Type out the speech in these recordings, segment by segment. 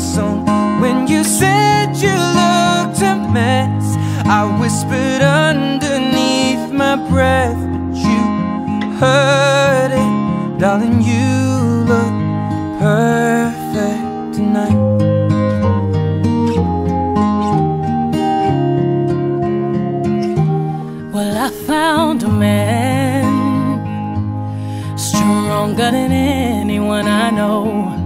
song. When you said you looked a mess, I whispered underneath my breath, but you heard it, darling. You look perfect tonight. Well, I found a man stronger than anyone I know.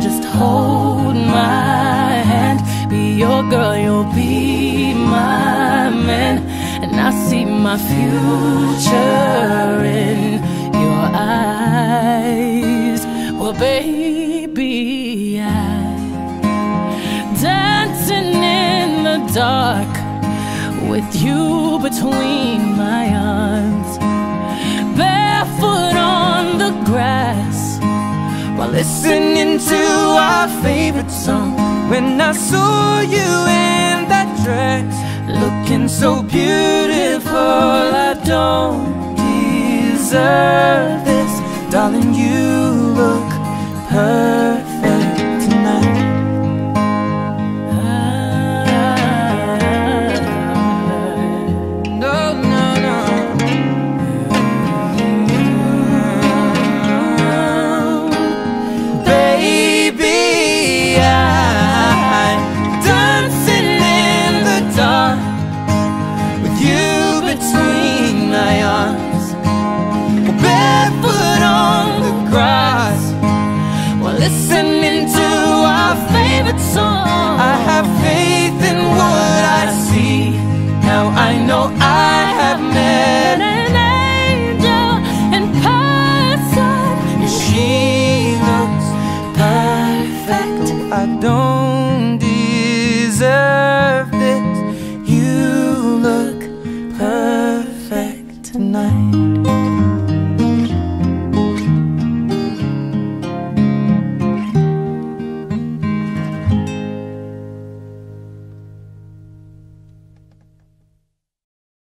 just hold my hand. Be your girl, you'll be my man. And I see my future in your eyes. Well, baby, I dancing in the dark with you between my arms, barefoot on the grass while listening to our favorite song. When I saw you in that dress, looking so beautiful, I don't deserve this, listening to our favorite song. I have faith in what I see. Now I know I.